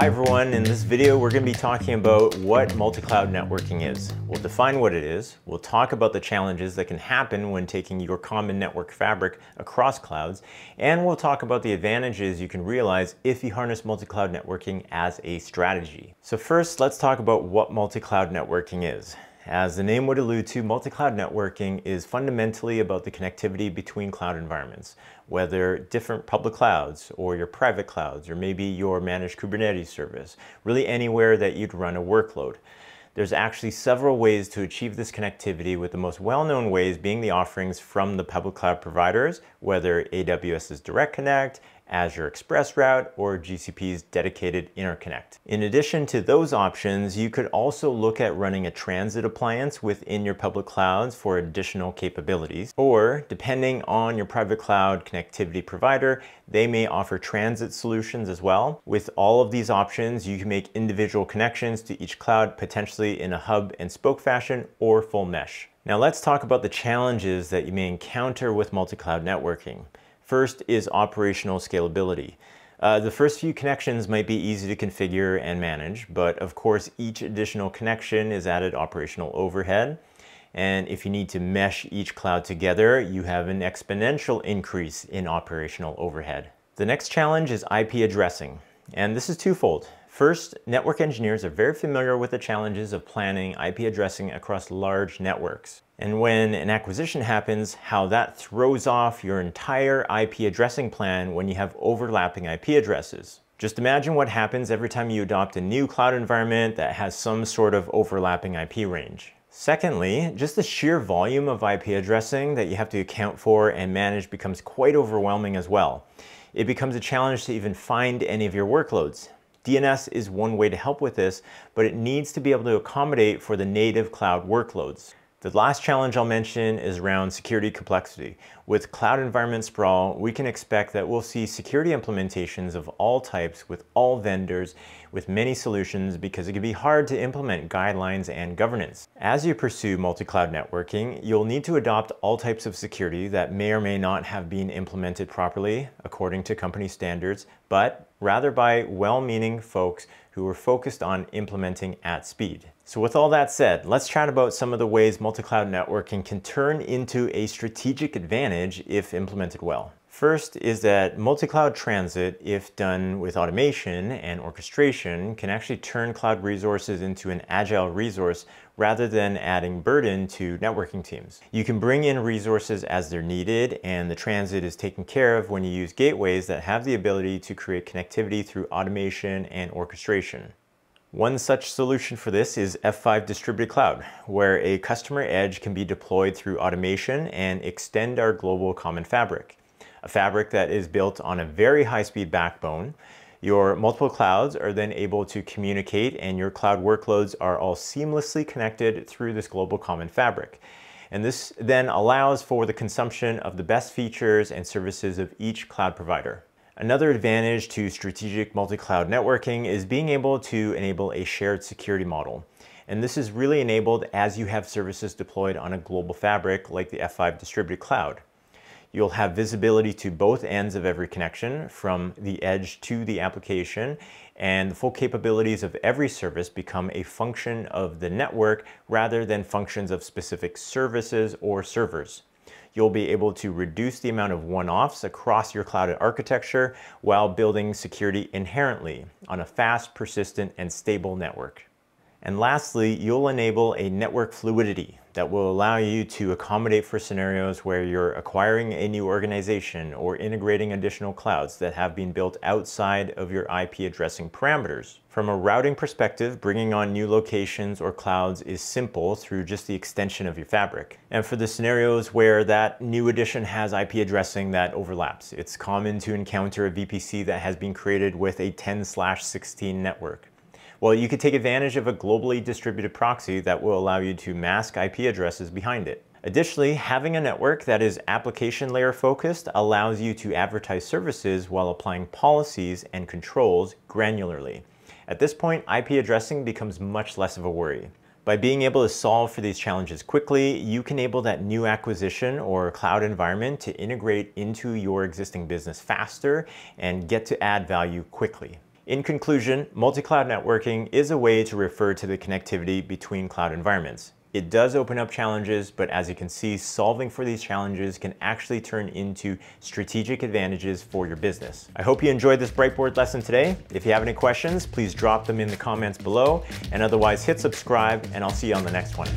Hi everyone, in this video we're going to be talking about what multi-cloud networking is. We'll define what it is, we'll talk about the challenges that can happen when taking your common network fabric across clouds, and we'll talk about the advantages you can realize if you harness multi-cloud networking as a strategy. So first, let's talk about what multi-cloud networking is. As the name would allude to, multi-cloud networking is fundamentally about the connectivity between cloud environments, whether different public clouds or your private clouds or maybe your managed Kubernetes service, really anywhere that you'd run a workload. There's actually several ways to achieve this connectivity with the most well-known ways being the offerings from the public cloud providers, whether AWS's Direct Connect, Azure Express Route, or GCP's dedicated interconnect. In addition to those options, you could also look at running a transit appliance within your public clouds for additional capabilities. Or, depending on your private cloud connectivity provider, they may offer transit solutions as well. With all of these options, you can make individual connections to each cloud, potentially in a hub and spoke fashion or full mesh. Now let's talk about the challenges that you may encounter with multi-cloud networking. First is operational scalability. Uh, the first few connections might be easy to configure and manage, but of course each additional connection is added operational overhead. And if you need to mesh each cloud together, you have an exponential increase in operational overhead. The next challenge is IP addressing, and this is twofold. First, network engineers are very familiar with the challenges of planning IP addressing across large networks and when an acquisition happens, how that throws off your entire IP addressing plan when you have overlapping IP addresses. Just imagine what happens every time you adopt a new cloud environment that has some sort of overlapping IP range. Secondly, just the sheer volume of IP addressing that you have to account for and manage becomes quite overwhelming as well. It becomes a challenge to even find any of your workloads. DNS is one way to help with this, but it needs to be able to accommodate for the native cloud workloads. The last challenge I'll mention is around security complexity. With cloud environment sprawl, we can expect that we'll see security implementations of all types with all vendors with many solutions because it can be hard to implement guidelines and governance. As you pursue multi-cloud networking, you'll need to adopt all types of security that may or may not have been implemented properly according to company standards, but rather by well-meaning folks who are focused on implementing at speed. So with all that said, let's chat about some of the ways multi-cloud networking can turn into a strategic advantage if implemented well. First is that multi-cloud transit, if done with automation and orchestration, can actually turn cloud resources into an agile resource rather than adding burden to networking teams. You can bring in resources as they're needed and the transit is taken care of when you use gateways that have the ability to create connectivity through automation and orchestration. One such solution for this is F5 Distributed Cloud, where a customer edge can be deployed through automation and extend our global common fabric. A fabric that is built on a very high-speed backbone. Your multiple clouds are then able to communicate and your cloud workloads are all seamlessly connected through this global common fabric. And this then allows for the consumption of the best features and services of each cloud provider. Another advantage to strategic multi-cloud networking is being able to enable a shared security model. And this is really enabled as you have services deployed on a global fabric like the F5 distributed cloud. You'll have visibility to both ends of every connection from the edge to the application and the full capabilities of every service become a function of the network rather than functions of specific services or servers you'll be able to reduce the amount of one-offs across your cloud architecture while building security inherently on a fast, persistent, and stable network. And lastly, you'll enable a network fluidity that will allow you to accommodate for scenarios where you're acquiring a new organization or integrating additional clouds that have been built outside of your IP addressing parameters. From a routing perspective, bringing on new locations or clouds is simple through just the extension of your fabric. And for the scenarios where that new addition has IP addressing that overlaps, it's common to encounter a VPC that has been created with a 10/16 network. Well, you could take advantage of a globally distributed proxy that will allow you to mask IP addresses behind it. Additionally, having a network that is application layer focused allows you to advertise services while applying policies and controls granularly. At this point, IP addressing becomes much less of a worry. By being able to solve for these challenges quickly, you can enable that new acquisition or cloud environment to integrate into your existing business faster and get to add value quickly. In conclusion, multi-cloud networking is a way to refer to the connectivity between cloud environments. It does open up challenges, but as you can see, solving for these challenges can actually turn into strategic advantages for your business. I hope you enjoyed this Brightboard lesson today. If you have any questions, please drop them in the comments below, and otherwise hit subscribe, and I'll see you on the next one.